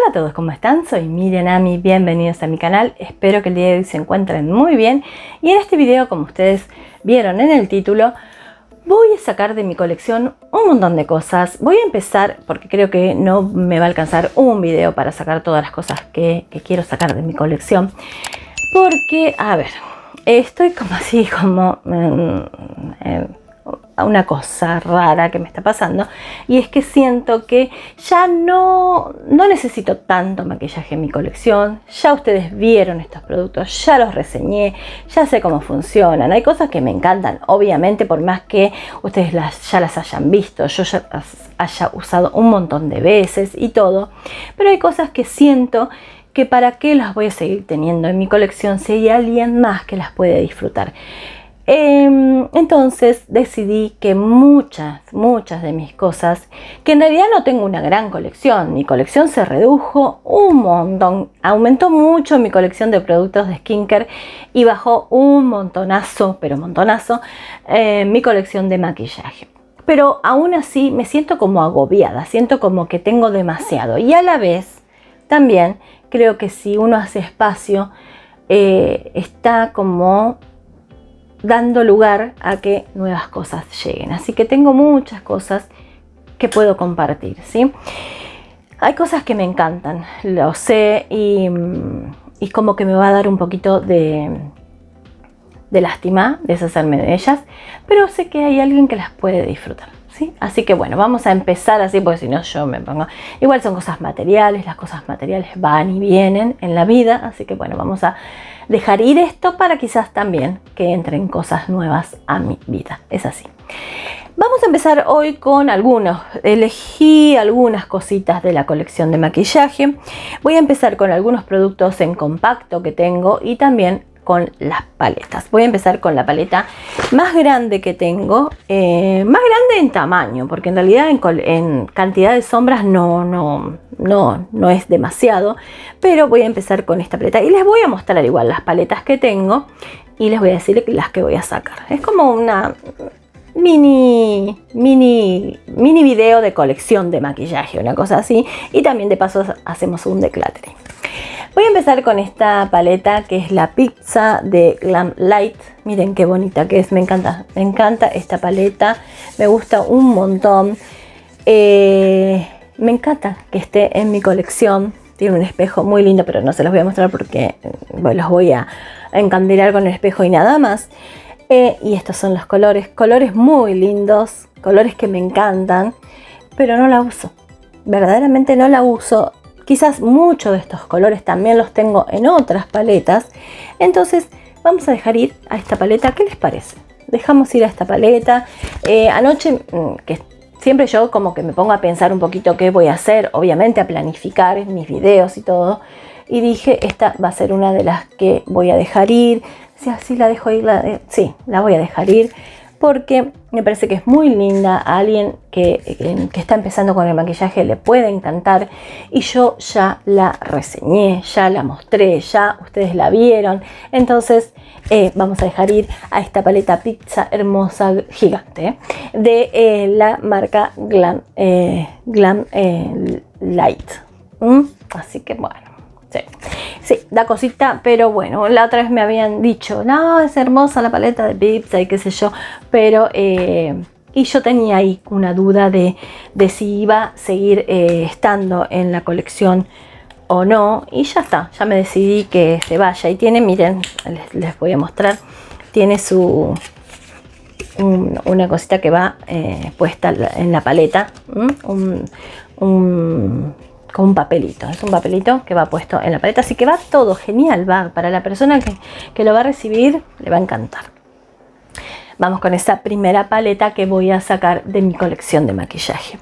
Hola a todos, ¿cómo están? Soy Miriam Ami, bienvenidos a mi canal. Espero que el día de hoy se encuentren muy bien. Y en este video, como ustedes vieron en el título, voy a sacar de mi colección un montón de cosas. Voy a empezar, porque creo que no me va a alcanzar un video para sacar todas las cosas que, quiero sacar de mi colección. Porque, a ver, estoy como así, como... Eh, una cosa rara que me está pasando y es que siento que ya no, no necesito tanto maquillaje en mi colección, ya ustedes vieron estos productos, ya los reseñé, ya sé cómo funcionan, hay cosas que me encantan, obviamente por más que ustedes las, ya las hayan visto, yo ya las haya usado un montón de veces y todo, pero hay cosas que siento que para qué las voy a seguir teniendo en mi colección si hay alguien más que las puede disfrutar. Em, entonces decidí que muchas, muchas de mis cosas, que en realidad no tengo una gran colección, mi colección se redujo un montón, aumentó mucho mi colección de productos de skincare y bajó un montonazo, pero montonazo, eh, mi colección de maquillaje. Pero aún así me siento como agobiada, siento como que tengo demasiado y a la vez también creo que si uno hace espacio, eh, está como dando lugar a que nuevas cosas lleguen. Así que tengo muchas cosas que puedo compartir, ¿sí? Hay cosas que me encantan, lo sé, y, y como que me va a dar un poquito de, de lástima deshacerme de ellas, pero sé que hay alguien que las puede disfrutar. ¿Sí? Así que bueno, vamos a empezar así, porque si no yo me pongo... Igual son cosas materiales, las cosas materiales van y vienen en la vida, así que bueno, vamos a dejar ir esto para quizás también que entren cosas nuevas a mi vida. Es así. Vamos a empezar hoy con algunos. Elegí algunas cositas de la colección de maquillaje. Voy a empezar con algunos productos en compacto que tengo y también con las paletas. Voy a empezar con la paleta más grande que tengo, eh, más grande en tamaño, porque en realidad en, cantidad de sombras no, no, no, no es demasiado, pero voy a empezar con esta paleta y les voy a mostrar igual las paletas que tengo y les voy a decir las que voy a sacar. Es como una mini, mini, mini video de colección de maquillaje, una cosa así, y también de paso hacemos un decluttering. Voy a empezar con esta paleta que es la pizza de Glam Light. Miren qué bonita que es, me encanta, me encanta esta paleta, me gusta un montón. Eh, me encanta que esté en mi colección. Tiene un espejo muy lindo, pero no se los voy a mostrar porque eh, los voy a encandilar con el espejo y nada más. Y estos son los colores, colores muy lindos, colores que me encantan, pero no la uso. Verdaderamente no la uso. Quizás muchos de estos colores también los tengo en otras paletas. Entonces vamos a dejar ir a esta paleta. ¿Qué les parece? Dejamos ir a esta paleta. Eh, anoche, mm, que siempre yo como que me pongo a pensar un poquito qué voy a hacer, obviamente a planificar mis videos y todo. Y dije, esta va a ser una de las que voy a dejar ir. Si así la dejo ir, sí, la voy a dejar ir porque me parece que es muy linda, a alguien que, está empezando con el maquillaje le puede encantar y yo ya la reseñé, ya la mostré, ya ustedes la vieron, entonces eh, vamos a dejar ir a esta paleta pizza hermosa gigante de eh, la marca Glam, eh, Glam Light. ¿Mm? Así que bueno, sí. Da cosita, pero bueno, la otra vez me habían dicho, no, es hermosa la paleta de pizza y qué sé yo, pero... Eh, y yo tenía ahí una duda de, si iba a seguir eh, estando en la colección o no. Y ya está, ya me decidí que se vaya. Y tiene, miren, les, voy a mostrar, tiene su... una cosita que va eh, puesta en la paleta. un, con un papelito. Es un papelito que va puesto en la paleta, así que va todo genial. Va para la persona que, que lo va a recibir, le va a encantar. Vamos con esa primera paleta que voy a sacar de mi colección de maquillaje.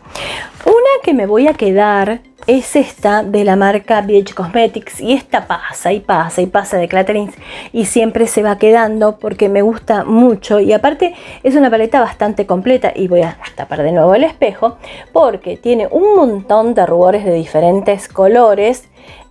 Una que me voy a quedar es esta de la marca BH Cosmetics y esta pasa y pasa y pasa de Clatterings y siempre se va quedando porque me gusta mucho y aparte es una paleta bastante completa y voy a tapar de nuevo el espejo porque tiene un montón de rubores de diferentes colores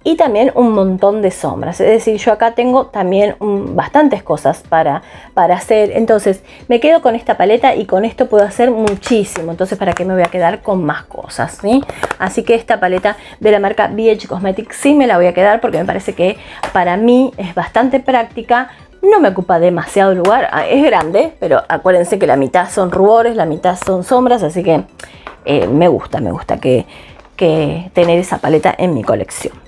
y también un montón de sombras. Es decir, yo acá tengo también bastantes cosas para, para hacer. Entonces me quedo con esta paleta y con esto puedo hacer muchísimo. Entonces, ¿para qué me voy a quedar con más cosas? ¿sí? Así que esta paleta de la marca BH Cosmetics sí me la voy a quedar porque me parece que para mí es bastante práctica no me ocupa demasiado lugar, ah, es grande, pero acuérdense que la mitad son rubores, la mitad son sombras, así que eh, me gusta, me gusta que tener esa paleta en mi colección.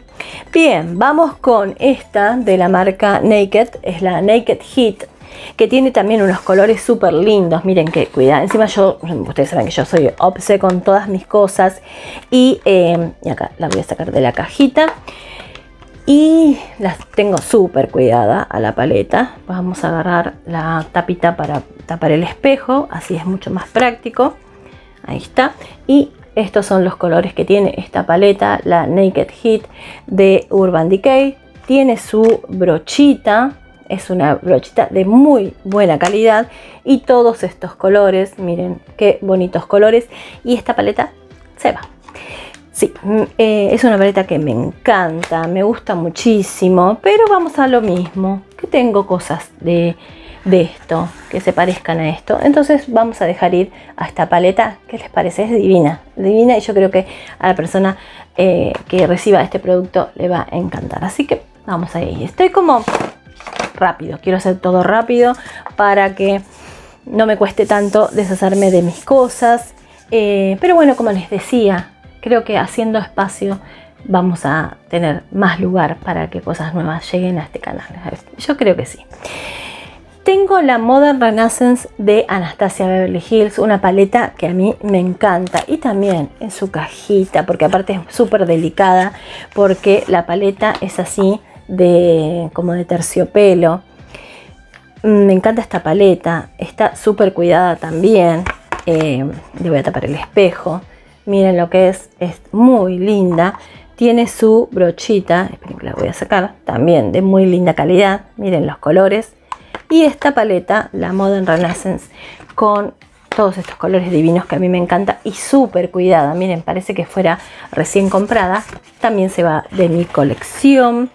Bien, vamos con esta de la marca Naked, es la Naked Heat, que tiene también unos colores súper lindos, miren que cuidado, encima yo, ustedes saben que yo soy obse con todas mis cosas y, eh, y acá la voy a sacar de la cajita y las tengo súper cuidada a la paleta. Vamos a agarrar la tapita para tapar el espejo, así es mucho más práctico. Ahí está. Y estos son los colores que tiene esta paleta, la Naked Heat de Urban Decay. Tiene su brochita, es una brochita de muy buena calidad y todos estos colores, miren qué bonitos colores y esta paleta se va. Sí, mm, eh, es una paleta que me encanta, me gusta muchísimo, pero vamos a lo mismo, que tengo cosas de, esto, que se parezcan a esto. Entonces vamos a dejar ir a esta paleta, que les parece? Es divina, divina y yo creo que a la persona eh, que reciba este producto le va a encantar. Así que vamos a ir. Estoy como rápido, quiero hacer todo rápido para que no me cueste tanto deshacerme de mis cosas. Eh, pero bueno, como les decía, creo que haciendo espacio vamos a tener más lugar para que cosas nuevas lleguen a este canal. Yo creo que sí. Tengo la Modern Renaissance de Anastasia Beverly Hills, una paleta que a mí me encanta y también en su cajita, porque aparte es súper delicada, porque la paleta es así de como de terciopelo. Me encanta esta paleta, está súper cuidada también. Eh, le voy a tapar el espejo. Miren lo que es, es muy linda. Tiene su brochita, esperen que la voy a sacar, también de muy linda calidad. Miren los colores. Y esta paleta, la Modern Renaissance, con todos estos colores divinos que a mí me encanta y súper cuidada. Miren, parece que fuera recién comprada. También se va de mi colección.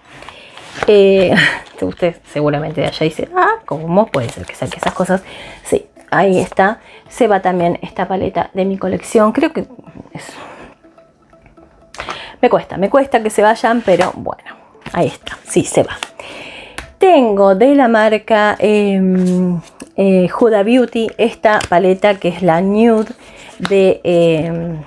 Eh, usted seguramente de allá dice, ah, ¿cómo puede ser que saque esas cosas? Sí, ahí está. Se va también esta paleta de mi colección. Creo que me cuesta, me cuesta que se vayan, pero bueno, ahí está, sí, se va. Tengo de la marca em, eh, Huda Beauty esta paleta que es la Nude de, em,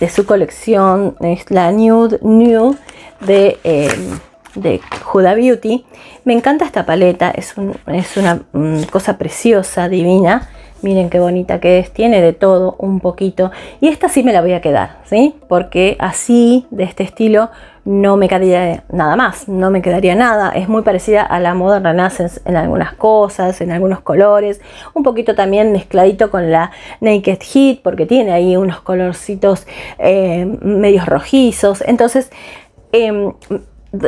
de su colección, es la Nude Nude de, em, de Huda Beauty. Me encanta esta paleta, es, es una mm, cosa preciosa, divina. Miren qué bonita que es, tiene de todo un poquito. Y esta sí me la voy a quedar, ¿sí? Porque así, de este estilo, no me quedaría nada más, no me quedaría nada. Es muy parecida a la Modern Renaissance en algunas cosas, en algunos colores. Un poquito también mezcladito con la Naked Heat, porque tiene ahí unos colorcitos eh, medios rojizos. Entonces, em,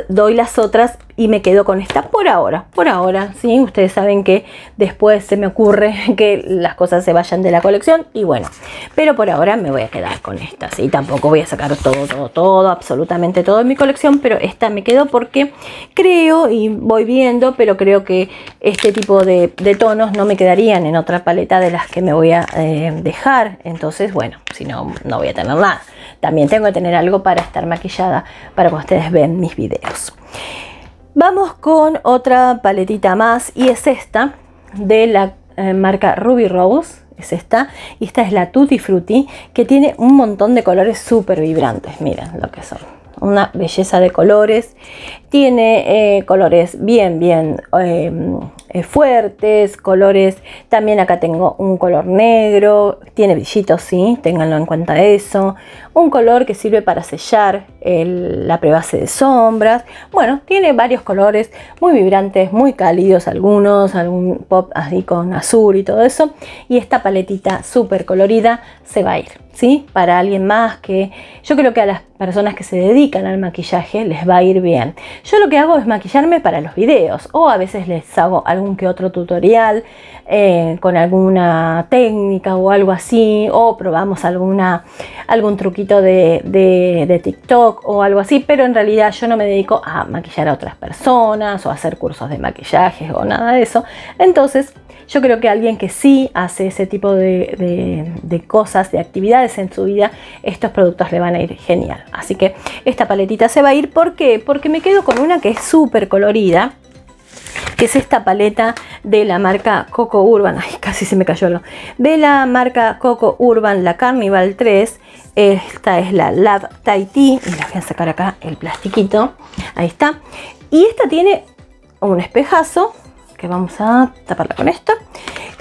doy las otras y me quedo con esta por ahora, por ahora, ¿sí? Ustedes saben que después se me ocurre que las cosas se vayan de la colección y bueno, pero por ahora me voy a quedar con esta, ¿sí? Tampoco voy a sacar todo, todo, todo, absolutamente todo en mi colección, pero esta me quedo porque creo y voy viendo, pero creo que este tipo de, tonos no me quedarían en otra paleta de las que me voy a eh, dejar, entonces bueno, si no, no voy a tener nada. También tengo que tener algo para estar maquillada para que ustedes ven mis videos. Vamos con otra paletita más y es esta de la eh, marca Ruby Rose. Es esta y esta es la Tutti Frutti que tiene un montón de colores súper vibrantes. Miren lo que son una belleza de colores. Tiene eh, colores bien, bien em, eh, fuertes, colores, también acá tengo un color negro, tiene brillitos, sí, ténganlo en cuenta eso. Un color que sirve para sellar la prebase de sombras. Bueno, tiene varios colores muy vibrantes, muy cálidos algunos, algún pop así con azul y todo eso. Y esta paletita súper colorida se va a ir. ¿sí? Para alguien más que yo creo que a las personas que se dedican al maquillaje les va a ir bien. Yo lo que hago es maquillarme para los videos o a veces les hago algún algún que otro tutorial eh, con alguna técnica o algo así, o probamos alguna, algún truquito de, TikTok o algo así, pero en realidad yo no me dedico a maquillar a otras personas o a hacer cursos de maquillaje o nada de eso. Entonces, yo creo que alguien que sí hace ese tipo de, de, cosas, de actividades en su vida, estos productos le van a ir genial. Así que esta paletita se va a ir. ¿Por qué? Porque me quedo con una que es súper colorida que es esta paleta de la marca Coco Urban, ay, casi se me cayó lo, de la marca Coco Urban, la Carnival 3, esta es la Lab Tahiti, y la voy a sacar acá el plastiquito, ahí está, y esta tiene un espejazo, que vamos a taparla con esto,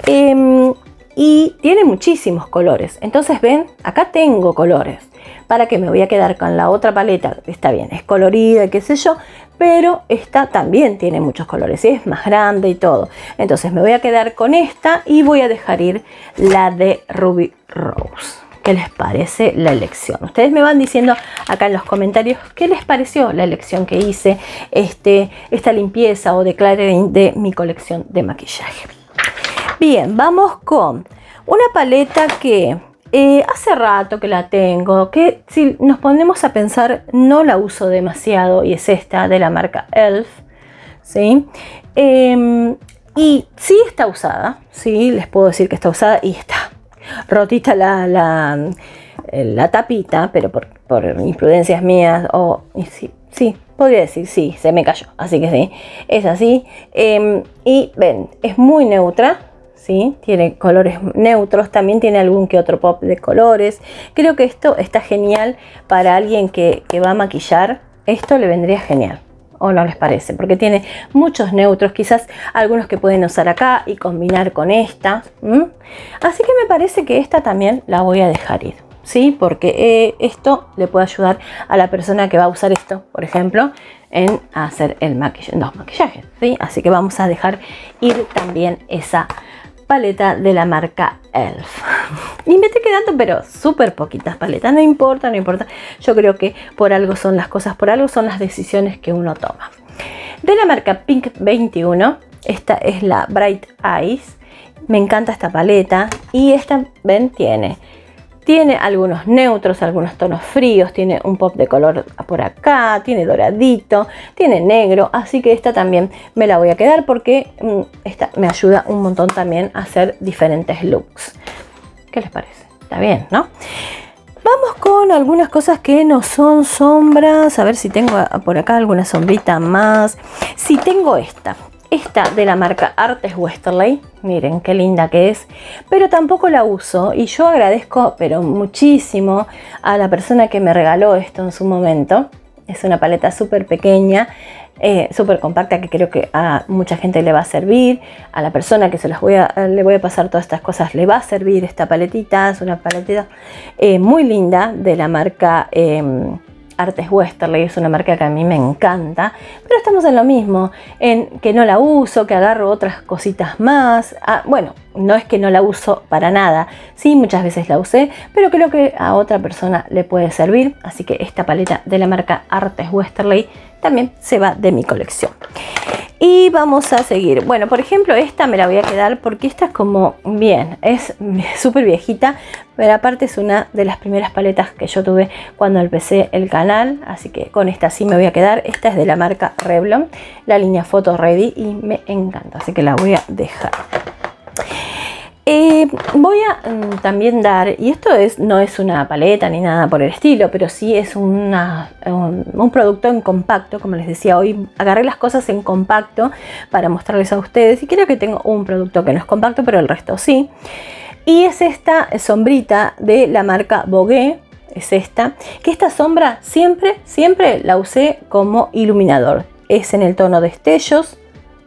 em, y tiene muchísimos colores, entonces ven, acá tengo colores, para que me voy a quedar con la otra paleta, está bien, es colorida, qué sé yo, pero esta también tiene muchos colores y es más grande y todo. Entonces me voy a quedar con esta y voy a dejar ir la de Ruby Rose. ¿Qué les parece la elección? Ustedes me van diciendo acá en los comentarios qué les pareció la elección que hice, este, esta limpieza o declaring de mi colección de maquillaje. Bien, vamos con una paleta que eh, hace rato que la tengo, que si nos ponemos a pensar no la uso demasiado y es esta de la marca ELF, ¿sí? Em, y sí está usada, sí, les puedo decir que está usada y está rotita la, la, la tapita, pero por, por, imprudencias mías, o sí, sí, podría decir sí, se me cayó, así que sí, es así. Em, y ven, es muy neutra, tiene colores neutros, también tiene algún que otro pop de colores. Creo que esto está genial para alguien que, va a maquillar. Esto le vendría genial. ¿O no les parece? Porque tiene muchos neutros, quizás algunos que pueden usar acá y combinar con esta. Así que me parece que esta también la voy a dejar ir. ¿sí? Porque eh, esto le puede ayudar a la persona que va a usar esto, por ejemplo, en hacer el maquillaje, maquillajes, ¿sí? Así que vamos a dejar ir también esa paleta de la marca ELF. Y me estoy quedando, pero súper poquitas paletas. No importa, no importa. Yo creo que por algo son las cosas, por algo son las decisiones que uno toma. De la marca Pink 21, esta es la Bright Eyes. Me encanta esta paleta. Y esta, ven, tiene tiene algunos neutros, algunos tonos fríos, tiene un pop de color por acá, tiene doradito, tiene negro, así que esta también me la voy a quedar porque mm, esta me ayuda un montón también a hacer diferentes looks. ¿Qué les parece? Está bien, ¿no? Vamos con algunas cosas que no son sombras. A ver si tengo por acá alguna sombrita más. Si tengo esta, esta de la marca Artes Westerly, miren qué linda que es, pero tampoco la uso y yo agradezco pero muchísimo a la persona que me regaló esto en su momento. Es una paleta súper pequeña, eh, súper compacta que creo que a mucha gente le va a servir. A la persona que se las voy a, le voy a pasar todas estas cosas le va a servir esta paletita. Es una paletita eh, muy linda de la marca... Em, Artes Westerly es una marca que a mí me encanta, pero estamos en lo mismo, en que no la uso, que agarro otras cositas más. Ah, bueno, no es que no la uso para nada, sí, muchas veces la usé, pero creo que a otra persona le puede servir, así que esta paleta de la marca Artes Westerly también se va de mi colección. Y vamos a seguir. Bueno, por ejemplo, esta me la voy a quedar porque esta es como bien, es súper viejita, pero aparte es una de las primeras paletas que yo tuve cuando empecé el canal, así que con esta sí me voy a quedar. Esta es de la marca Revlon, la línea Photo Ready y me encanta, así que la voy a dejar. Eh, voy a mm, también dar, y esto es, no es una paleta ni nada por el estilo, pero sí es un, producto en compacto, como les decía hoy, agarré las cosas en compacto para mostrarles a ustedes y creo que tengo un producto que no es compacto, pero el resto sí. Y es esta sombrita de la marca Bogué, es esta, que esta sombra siempre, siempre la usé como iluminador. Es en el tono de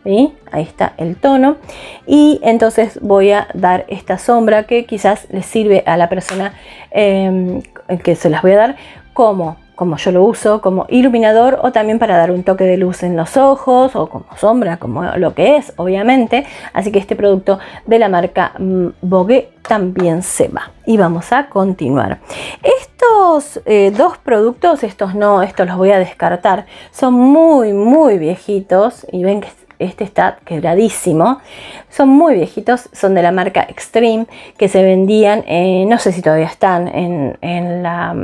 Ahí está el tono. Y entonces voy a dar esta sombra que quizás le sirve a la persona em, que se las voy a dar como como yo lo uso como iluminador o también para dar un toque de luz en los ojos o como sombra, como lo que es, obviamente. Así que este producto de la marca Vogue mm, también se va. Y vamos a continuar. Estos eh, dos productos, estos no, estos los voy a descartar, son muy, muy viejitos y ven que este está quebradísimo. Son muy viejitos, son de la marca Extreme, que se vendían, eh, no sé si todavía están en, la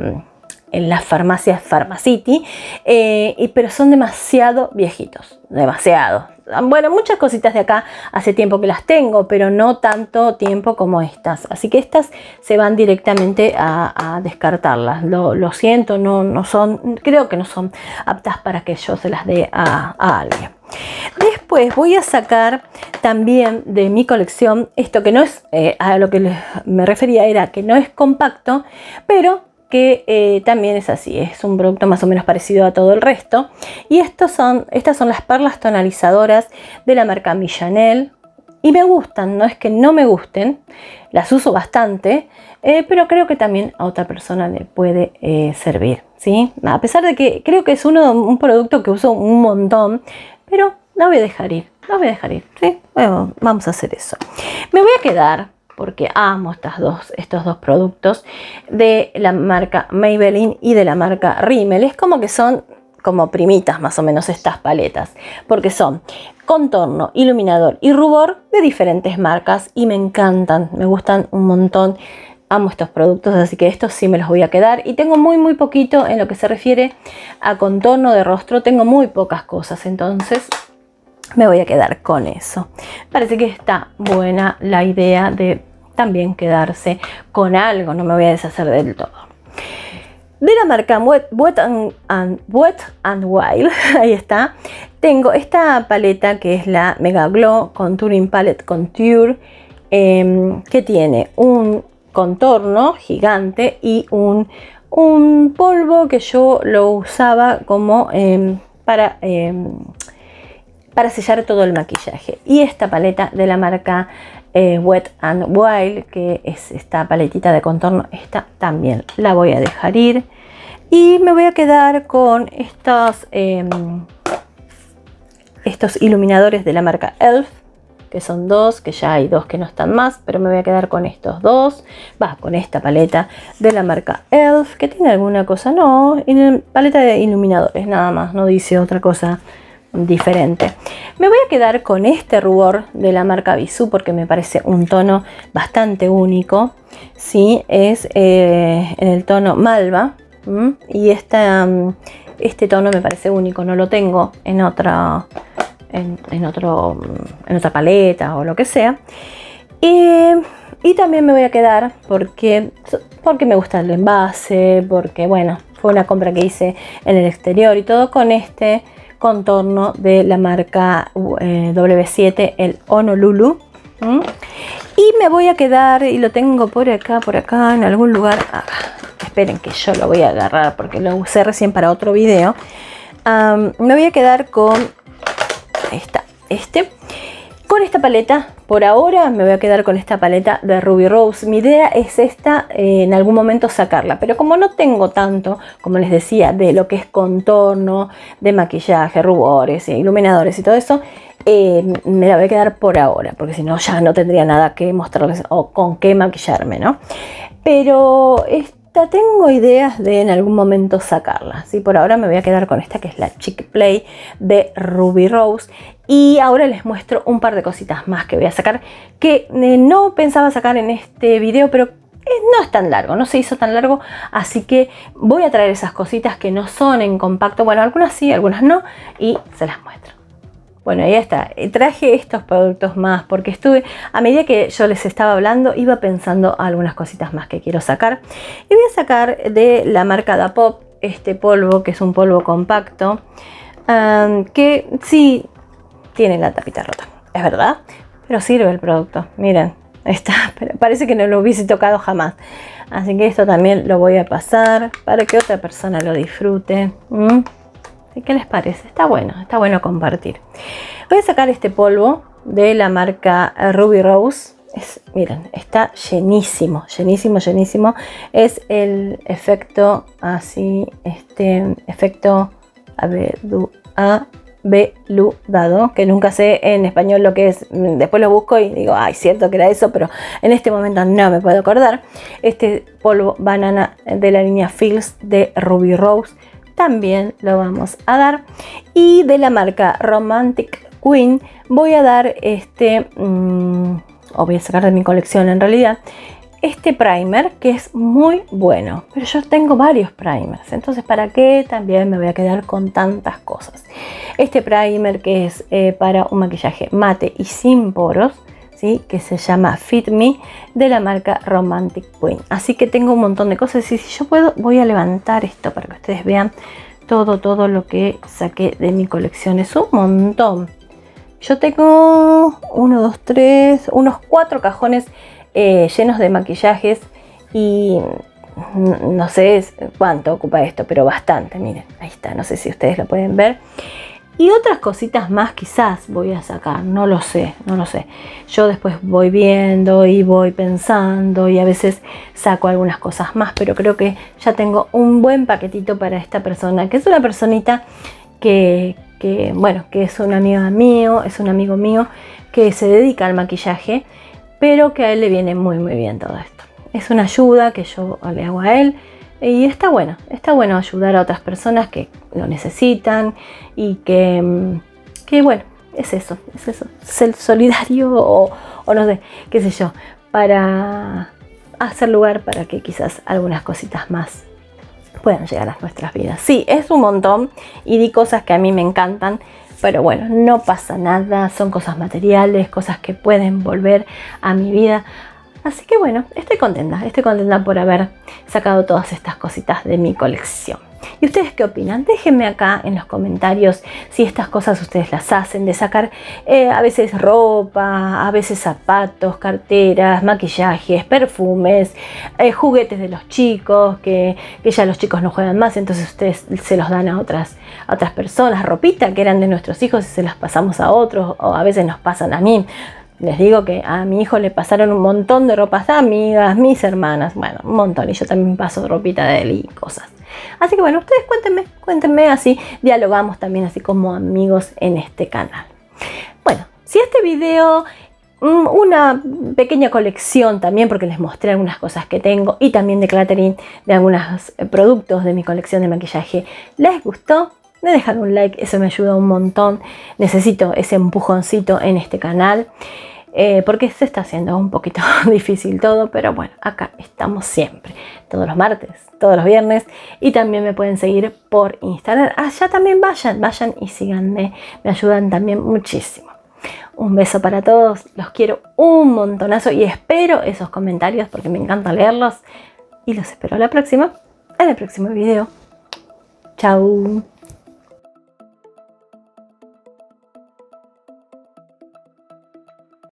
en las farmacias Pharmacity, eh, pero son demasiado viejitos, demasiado. Bueno, muchas cositas de acá hace tiempo que las tengo, pero no tanto tiempo como estas. Así que estas se van directamente a, descartarlas. Lo, siento, no, no son, creo que no son aptas para que yo se las dé a, alguien. Después voy a sacar también de mi colección esto que no es, eh, a lo que me refería era que no es compacto, pero que eh, también es así, es un producto más o menos parecido a todo el resto. Y estos son, estas son las perlas tonalizadoras de la marca Millanel. Y me gustan, no es que no me gusten, las uso bastante, eh, pero creo que también a otra persona le puede eh, servir. ¿sí? A pesar de que creo que es uno, un producto que uso un montón, pero la voy a dejar ir, la voy a dejar ir. ¿sí? Bueno, vamos a hacer eso. Me voy a quedar porque amo estas dos, estos dos productos de la marca Maybelline y de la marca Rimmel. Es como que son como primitas más o menos estas paletas, porque son contorno, iluminador y rubor de diferentes marcas y me encantan, me gustan un montón. Amo estos productos, así que estos sí me los voy a quedar. Y tengo muy, muy poquito en lo que se refiere a contorno de rostro. Tengo muy pocas cosas, entonces me voy a quedar con eso. Parece que está buena la idea de también quedarse con algo, no me voy a deshacer del todo. De la marca Wet, and, Wild, ahí está, tengo esta paleta que es la Mega Glow Contouring Palette Contour, em, que tiene un contorno gigante y un, un polvo que yo lo usaba como em, para em, para sellar todo el maquillaje. Y esta paleta de la marca eh, Wet and Wild, que es esta paletita de contorno, esta también la voy a dejar ir. Y me voy a quedar con estos, em, estos iluminadores de la marca ELF, que son dos, que ya hay dos que no están más, pero me voy a quedar con estos dos. Va, con esta paleta de la marca ELF, que tiene alguna cosa, no, paleta de iluminadores, nada más, no dice otra cosa diferente. Me voy a quedar con este rubor de la marca Bisú porque me parece un tono bastante único. ¿sí? Es eh, en el tono Malva y mm, este tono me parece único, no lo tengo en otra, en, otro, mm, en otra paleta o lo que sea. Y, también me voy a quedar porque, porque me gusta el envase, porque bueno, fue una compra que hice en el exterior y todo con este contorno de la marca eh, W7, el Honolulu. Y me voy a quedar, y lo tengo por acá, por acá, en algún lugar. Ah, esperen que yo lo voy a agarrar porque lo usé recién para otro video. me voy a quedar con esta, este con esta paleta, por ahora me voy a quedar con esta paleta de Ruby Rose. Mi idea es esta, eh, en algún momento sacarla, pero como no tengo tanto, como les decía, de lo que es contorno, de maquillaje, rubores, iluminadores y todo eso, eh, me la voy a quedar por ahora, porque si no ya no tendría nada que mostrarles o con qué maquillarme, ¿no? Pero tengo ideas de en algún momento sacarla. ¿sí? Por ahora me voy a quedar con esta que es la Chick Play de Ruby Rose. Y ahora les muestro un par de cositas más que voy a sacar que eh, no pensaba sacar en este video, pero eh, no es tan largo, no se hizo tan largo, así que voy a traer esas cositas que no son en compacto, bueno, algunas sí, algunas no, y se las muestro. Bueno, ahí está. Traje estos productos más porque estuve, a medida que yo les estaba hablando, iba pensando algunas cositas más que quiero sacar. Y voy a sacar de la marca Da Pop este polvo, que es un polvo compacto, que sí tiene la tapita rota, es verdad, pero sirve el producto. Miren, está, parece que no lo hubiese tocado jamás. Así que esto también lo voy a pasar para que otra persona lo disfrute. ¿Qué les parece? Está bueno, está bueno compartir. Voy a sacar este polvo de la marca Ruby Rose. miren, está llenísimo, llenísimo, llenísimo. Es el efecto así, este efecto abeludado, que nunca sé en español lo que es. Después lo busco y digo, ay, cierto que era eso, pero en este momento no me puedo acordar. Este polvo banana de la línea Fields de Ruby Rose también lo vamos a dar. Y de la marca Romantic Queen, voy a dar este, mm, o voy a sacar de mi colección en realidad, este primer que es muy bueno. Pero yo tengo varios primers, entonces ¿para qué también me voy a quedar con tantas cosas? Este primer que es eh, para un maquillaje mate y sin poros, ¿sí? que se llama Fit Me de la marca Romantic Queen. Así que tengo un montón de cosas y si yo puedo voy a levantar esto para que ustedes vean todo, todo lo que saqué de mi colección. Es un montón. Yo tengo uno, dos, tres, unos cuatro cajones eh, llenos de maquillajes y no sé cuánto ocupa esto, pero bastante, miren, ahí está, no sé si ustedes lo pueden ver. Y otras cositas más quizás voy a sacar, no lo sé, no lo sé. Yo después voy viendo y voy pensando y a veces saco algunas cosas más, pero creo que ya tengo un buen paquetito para esta persona, que es una personita que, bueno, que es una amiga mío, es un amigo mío que se dedica al maquillaje pero que a él le viene muy muy bien todo esto. Es una ayuda que yo le hago a él y está bueno, está bueno ayudar a otras personas que lo necesitan y que, mm, que bueno, es eso, es eso, ser solidario o, o no sé, qué sé yo, para hacer lugar para que quizás algunas cositas más puedan llegar a nuestras vidas. Sí, es un montón y di cosas que a mí me encantan pero bueno, no pasa nada, son cosas materiales, cosas que pueden volver a mi vida. Así que bueno, estoy contenta, estoy contenta por haber sacado todas estas cositas de mi colección. ¿Y ustedes qué opinan? Déjenme acá en los comentarios si estas cosas ustedes las hacen, de sacar eh, a veces ropa, a veces zapatos, carteras, maquillajes, perfumes, eh, juguetes de los chicos, que, ya los chicos no juegan más, entonces ustedes se los dan a otras, a otras personas, ropita que eran de nuestros hijos y se las pasamos a otros, o a veces nos pasan a mí. Les digo que a mi hijo le pasaron un montón de ropas de amigas, mis hermanas, bueno, un montón. Y yo también paso ropita de él y cosas. Así que bueno, ustedes cuéntenme, cuéntenme así, dialogamos también así como amigos en este canal. Bueno, si este video mm, una pequeña colección también porque les mostré algunas cosas que tengo y también de clattering de algunos eh, productos de mi colección de maquillaje. ¿Les gustó? Me dejan un like, eso me ayuda un montón. Necesito ese empujoncito en este canal. Eh, porque se está haciendo un poquito difícil todo, pero bueno, acá estamos siempre, todos los martes, todos los viernes y también me pueden seguir por Instagram. Allá también vayan, vayan y síganme, me ayudan también muchísimo. Un beso para todos, los quiero un montonazo y espero esos comentarios porque me encanta leerlos y los espero la próxima, en el próximo video. Chao.